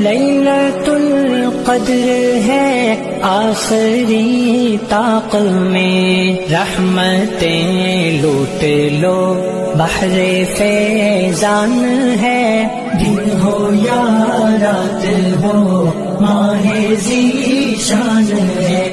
लैलतुल कद्र है आखिरी ताक में। रहमतें लूट लो, बहरे फैजान है। दिन हो या रात हो, माहे जी शान है।